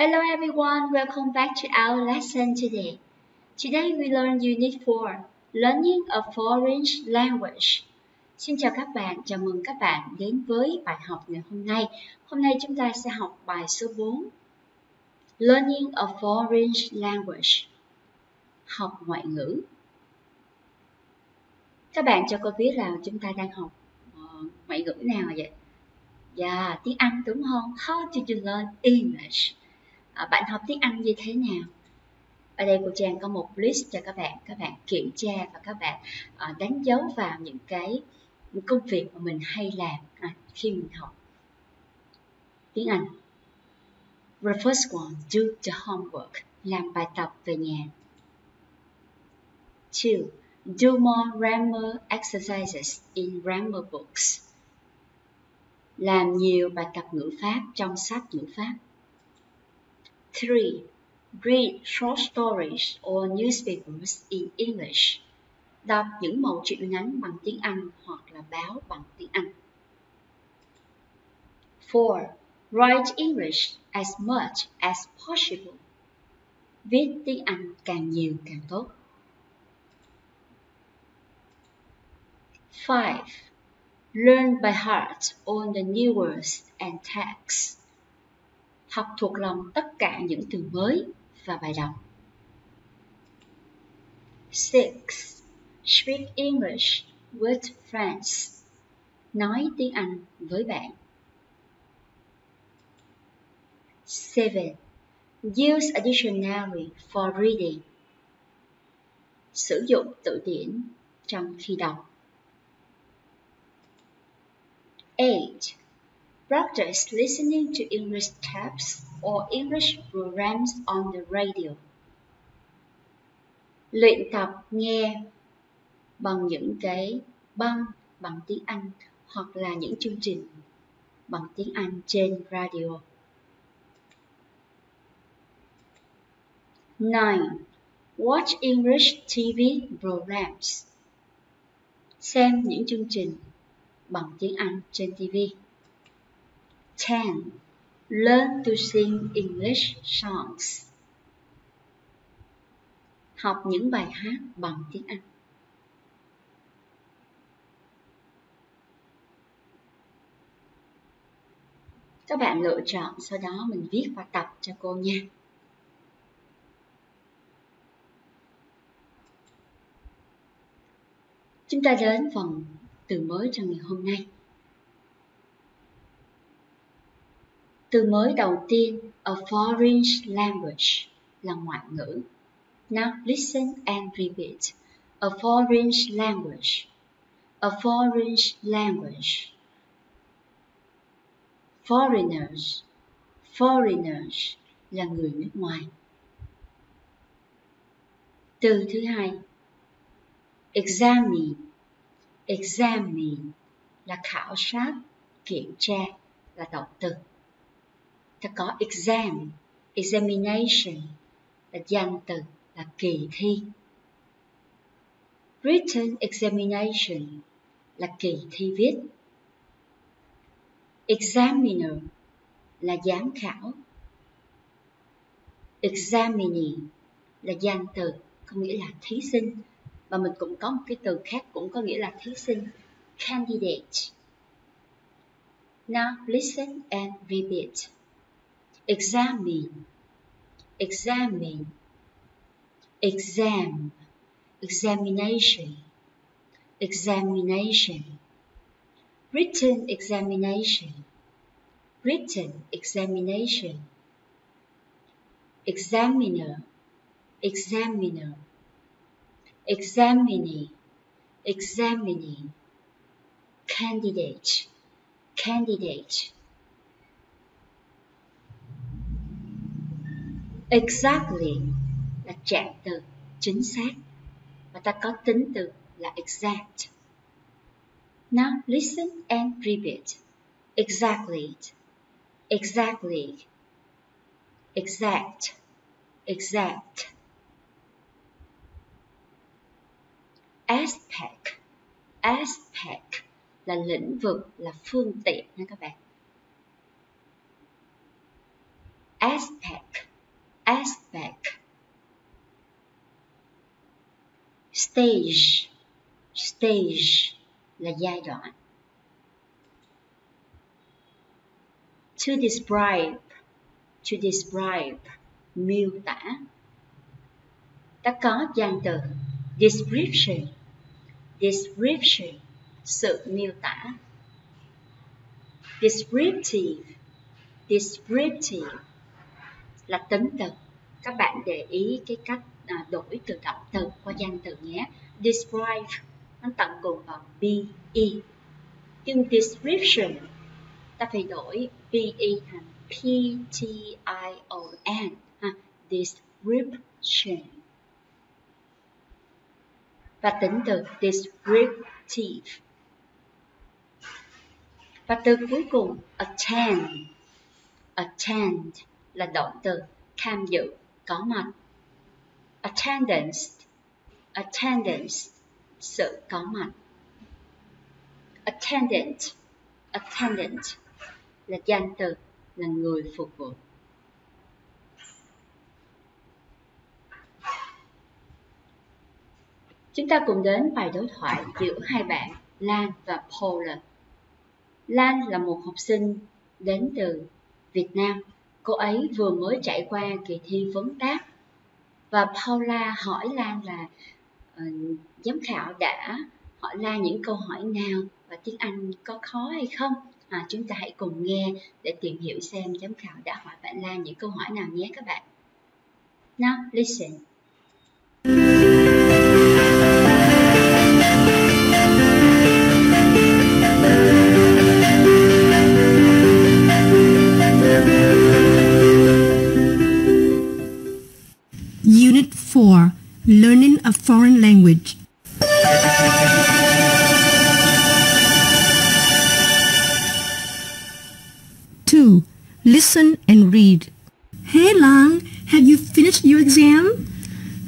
Hello everyone, welcome back to our lesson today. Today we learn Unit 4, Learning a Foreign Language. Xin chào các bạn, chào mừng các bạn đến với bài học ngày hôm nay. Hôm nay chúng ta sẽ học bài số 4, Learning a Foreign Language. Học ngoại ngữ. Các bạn cho cô biết là chúng ta đang học uh, ngoại ngữ nào vậy? Dạ, yeah, tiếng Anh đúng không? How did you learn English? À, bạn học tiếng Anh như thế nào? Ở đây cô Trang có một list cho các bạn, các bạn kiểm tra và các bạn ờ, đánh dấu vào những cái công việc mà mình hay làm à, khi mình học tiếng Anh. The first one, do the homework, làm bài tập về nhà. Two, do more grammar exercises in grammar books. Làm nhiều bài tập ngữ pháp trong sách ngữ pháp. 3. Read short stories or newspapers in English. Đọc những mẫu truyện ngắn bằng tiếng Anh hoặc là báo bằng tiếng Anh. 4. Write English as much as possible. Viết tiếng Anh càng nhiều càng tốt. 5. Learn by heart all the new words and texts học thuộc lòng tất cả những từ mới và bài đọc. 6. Speak English with friends. Nói tiếng Anh với bạn. 7. Use a dictionary for reading. Sử dụng từ điển trong khi đọc. 8. Practice listening to English tapes or English programs on the radio. Luyện tập nghe bằng những cái băng bằng tiếng Anh hoặc là những chương trình bằng tiếng Anh trên radio. 9. Watch English TV programs. Xem những chương trình bằng tiếng Anh trên TV. 10. Learn to sing English songs. Học những bài hát bằng tiếng Anh. Các bạn lựa chọn sau đó mình viết và tập cho cô nha. Chúng ta đến phần từ mới trong ngày hôm nay. Từ mới đầu tiên, a foreign language là ngoại ngữ. Now listen and repeat. A foreign language. A foreign language. Foreigners. Foreigners là người nước ngoài. Từ thứ hai, examine. Examine là khảo sát, kiểm tra là động từ ta có exam, examination, là danh từ, là kỳ thi. Written examination là kỳ thi viết. Examiner là giám khảo. Examinee là danh từ, có nghĩa là thí sinh. Và mình cũng có một cái từ khác cũng có nghĩa là thí sinh, candidate. Now listen and repeat. Examine, examine, exam, examination, examination, written examination, written examination, examiner, examiner, examinee, examinee, candidate, candidate. Exactly là trạng từ chính xác và ta có tính từ là exact. Now listen and repeat. Exactly. Exactly. Exact. Exact. Aspect. Aspect là lĩnh vực, là phương tiện nha các bạn. Aspect aspect. Stage. Stage là giai đoạn. To describe. To describe. Miêu tả. Ta có danh từ. Description. Description. Sự miêu tả. Descriptive. Descriptive là tính từ. Các bạn để ý cái cách à, đổi từ động từ qua danh từ nhé. Describe nó tận cùng vào be nhưng description ta phải đổi be thành p t i o n ha description. Và tính từ descriptive. Và từ cuối cùng attend attend là động từ tham dự, có mặt. Attendance attendance, sự có mặt. Attendant attendant là danh từ, là người phục vụ. Chúng ta cùng đến bài đối thoại giữa hai bạn, Lan và Paula. Lan là một học sinh đến từ Việt Nam cô ấy vừa mới trải qua kỳ thi vấn đáp. Và Paula hỏi Lan là uh, giám khảo đã hỏi Lan những câu hỏi nào và tiếng Anh có khó hay không? À, chúng ta hãy cùng nghe để tìm hiểu xem giám khảo đã hỏi bạn Lan những câu hỏi nào nhé các bạn. Now listen. Learning a Foreign Language. Two, listen and read. Hey Lang, have you finished your exam?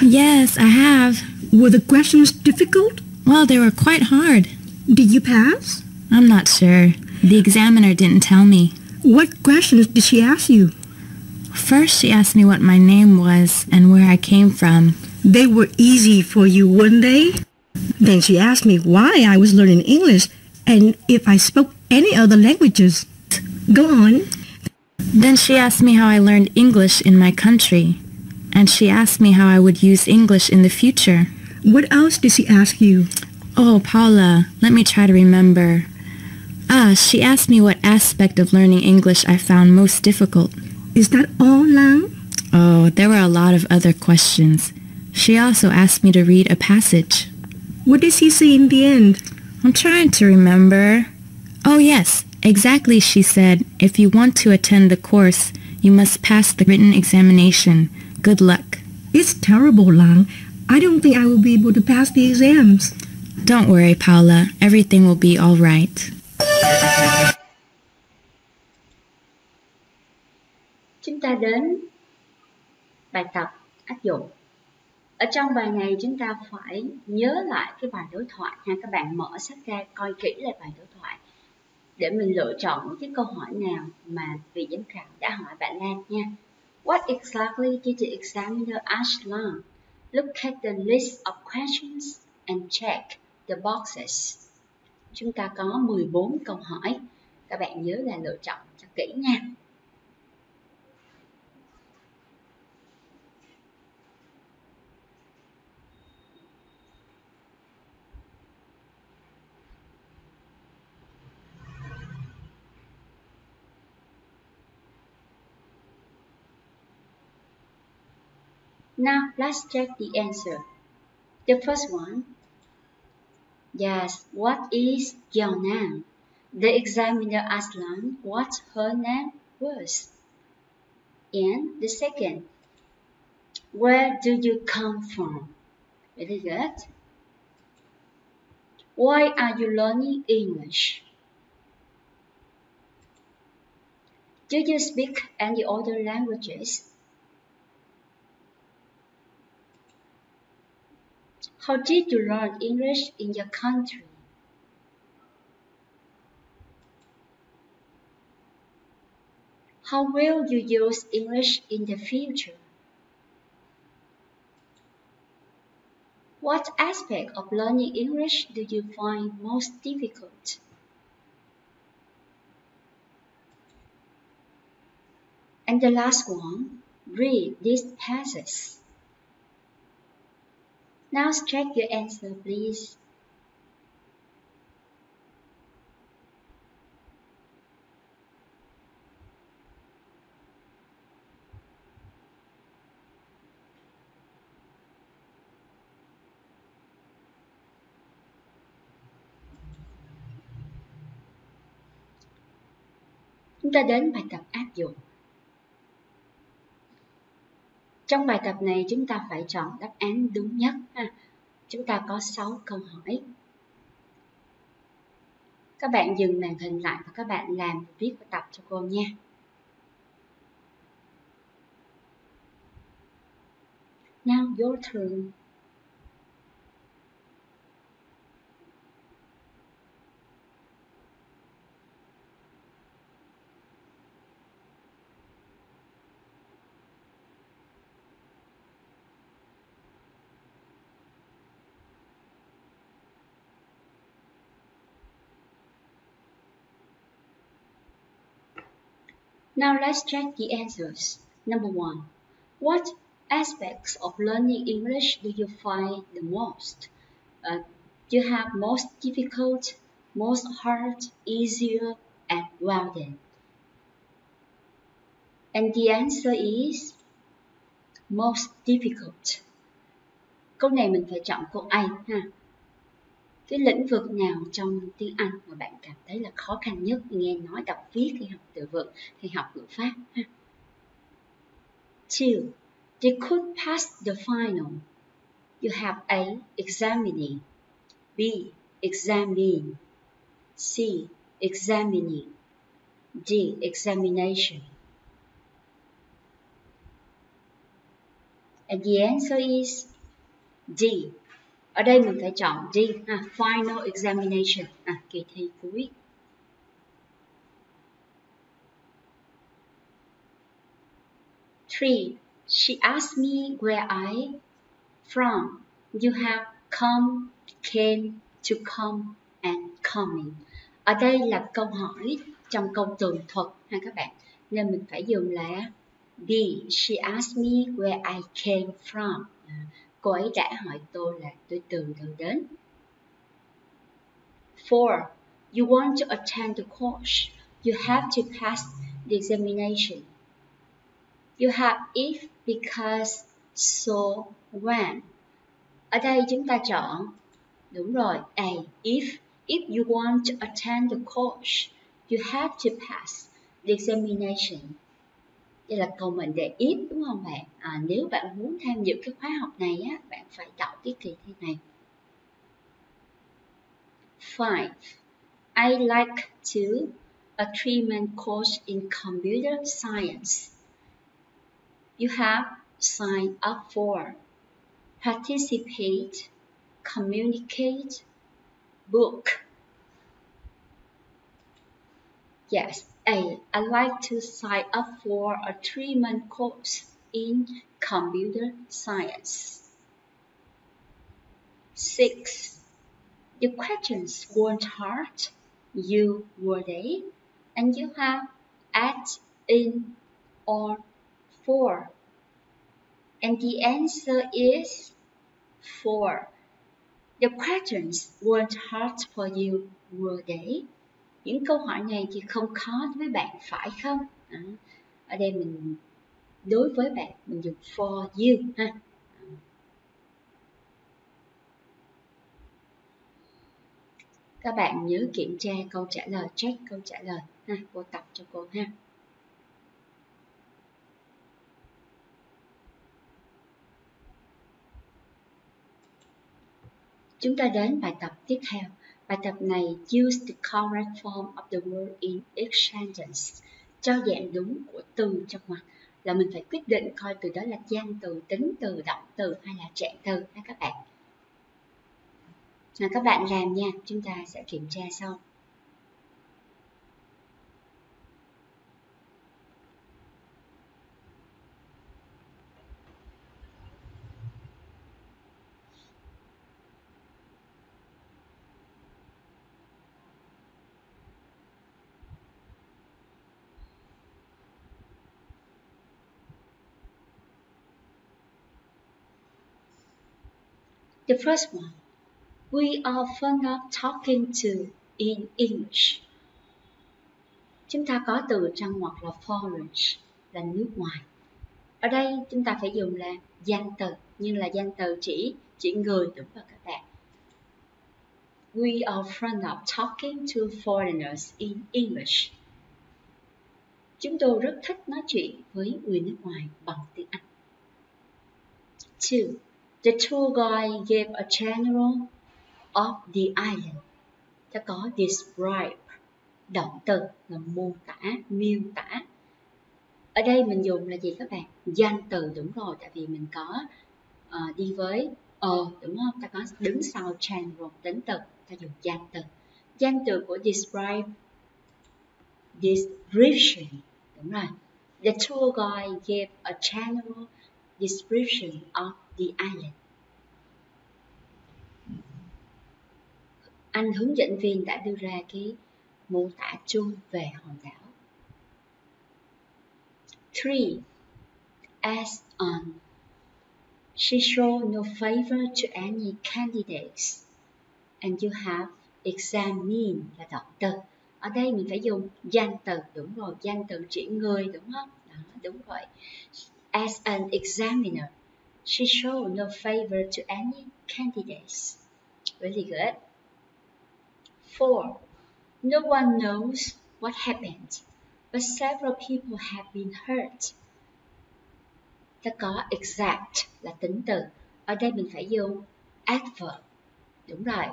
Yes, I have. Were the questions difficult? Well, they were quite hard. Did you pass? I'm not sure. The examiner didn't tell me. What questions did she ask you? First, she asked me what my name was and where I came from. They were easy for you, weren't they? Then she asked me why I was learning English and if I spoke any other languages. Go on. Then she asked me how I learned English in my country. And she asked me how I would use English in the future. What else did she ask you? Oh, Paula, let me try to remember. Ah, she asked me what aspect of learning English I found most difficult. Is that all, Lang? Oh, there were a lot of other questions. She also asked me to read a passage. What does he say in the end? I'm trying to remember. Oh, yes, exactly. She said, if you want to attend the course, you must pass the written examination. Good luck. It's terrible, Lang. I don't think I will be able to pass the exams. Don't worry, Paula. Everything will be all right. chúng ta đến bài tập áp dụng ở trong bài này chúng ta phải nhớ lại cái bài đối thoại ha các bạn mở sách ra coi kỹ lại bài đối thoại để mình lựa chọn những cái câu hỏi nào mà vị giám khảo đã hỏi bạn Lan nha What exactly did the examiner ask Lan? Look at the list of questions and check the boxes. Chúng ta có 14 câu hỏi. Các bạn nhớ là lựa chọn cho kỹ nha. Now let's check the answer. The first one. Yes, what is your name? The examiner asked Lan what her name was. And the second, where do you come from? Very good. Why are you learning English? Do you speak any other languages? How did you learn English in your country? How will you use English in the future? What aspect of learning English do you find most difficult? And the last one, read these passages. Now check your answer, please. Chúng ta đến bài tập áp dụng. Trong bài tập này chúng ta phải chọn đáp án đúng nhất. Ha. Chúng ta có 6 câu hỏi. Các bạn dừng màn hình lại và các bạn làm viết và tập cho cô nha. Now your turn. Now let's check the answers. Number one, what aspects of learning English do you find the most? Uh, you have most difficult, most hard, easier, and well then. And the answer is most difficult. Câu này mình phải chọn câu A ha. Cái lĩnh vực nào trong tiếng Anh mà bạn cảm thấy là khó khăn nhất nghe nói đọc viết hay học từ vựng hay học ngữ pháp ha Two, they could pass the final. You have A. Examining B. Examining C. Examining D. Examination And the answer is D ở đây mình phải chọn D ha, final examination à, kỳ thi cuối Three, she asked me where I from. You have come, came, to come and coming. Ở đây là câu hỏi trong câu tường thuật ha các bạn. Nên mình phải dùng là D. She asked me where I came from. À, Cô ấy đã hỏi tôi là tôi từ đâu đến. 4. You want to attend the course. You have to pass the examination. You have if, because, so, when. Ở đây chúng ta chọn đúng rồi, A. If if you want to attend the course, you have to pass the examination đây là câu mình để if đúng không bạn à, nếu bạn muốn tham dự cái khóa học này á bạn phải tạo cái kỳ thi này Five. I like to a three-month course in computer science. You have signed up for participate, communicate, book. Yes, I'd like to sign up for a three-month course in computer science. 6. The questions weren't hard, you were they, and you have at, in, or for. And the answer is 4. The questions weren't hard for you, were they? Những câu hỏi này thì không khó với bạn phải không? À, ở đây mình đối với bạn mình dùng for you ha. Các bạn nhớ kiểm tra câu trả lời check câu trả lời ha cô tập cho cô ha. Chúng ta đến bài tập tiếp theo. Bài tập này use the correct form of the word in each sentence. Cho dạng đúng của từ trong ngoặc là mình phải quyết định coi từ đó là danh từ, tính từ, động từ hay là trạng từ ha các bạn. Nào các bạn làm nha, chúng ta sẽ kiểm tra sau. The first one, we are fond of talking to in English. Chúng ta có từ trong ngoặc là foreign, là nước ngoài. Ở đây chúng ta phải dùng là danh từ, nhưng là danh từ chỉ chỉ người đúng không các bạn? We are fond of talking to foreigners in English. Chúng tôi rất thích nói chuyện với người nước ngoài bằng tiếng Anh. Two, the tour guide gave a general of the island. Ta có describe, động từ là mô tả, miêu tả. Ở đây mình dùng là gì các bạn? Danh từ đúng rồi, tại vì mình có uh, đi với ờ đúng không? Ta có đứng sau general tính từ, ta dùng danh từ. Danh từ của describe, description, đúng rồi. The tour guide gave a general description of the island. Anh hướng dẫn viên đã đưa ra cái mô tả chung về hòn đảo. 3. As on She showed no favor to any candidates and you have examined là động từ. Ở đây mình phải dùng danh từ, đúng rồi, danh từ chỉ người đúng không? Đó, đúng rồi. As an examiner, she showed no favor to any candidates. Really good. Four, no one knows what happened, but several people have been hurt. Ta có exact là tính từ. Ở đây mình phải dùng adverb. Đúng rồi.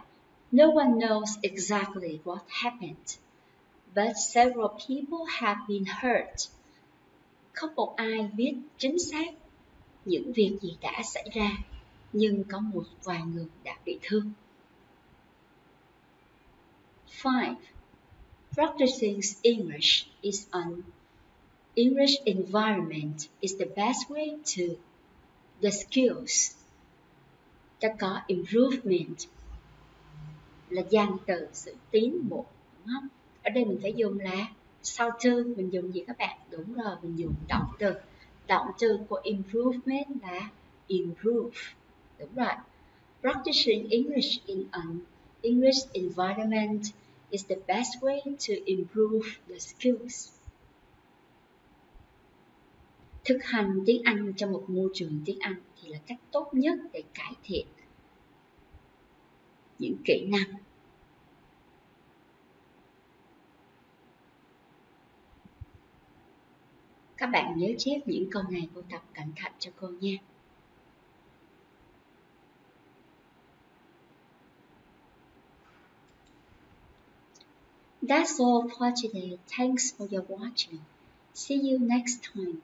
No one knows exactly what happened, but several people have been hurt. Không một ai biết chính xác những việc gì đã xảy ra, nhưng có một vài người đã bị thương. 5. Practicing English is an English environment is the best way to the skills. Ta có improvement là danh từ sự tiến bộ đúng không? Ở đây mình phải dùng là sau to mình dùng gì các bạn? Đúng rồi, mình dùng động từ. Động từ của improvement là improve. Đúng rồi. Practicing English in an English environment is the best way to improve the skills. Thực hành tiếng Anh trong một môi trường tiếng Anh thì là cách tốt nhất để cải thiện những kỹ năng Các bạn nhớ chép những câu này cô tập cẩn thận cho cô nha. That's all for today. Thanks for your watching. See you next time.